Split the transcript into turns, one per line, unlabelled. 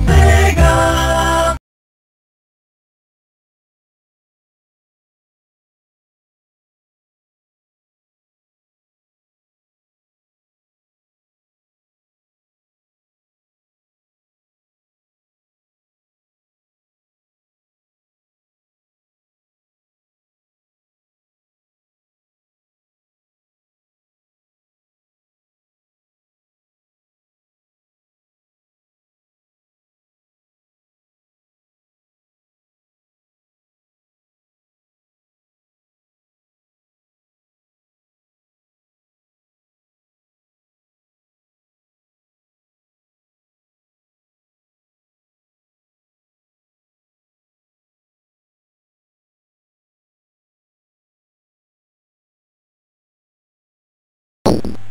Mega! Thank you.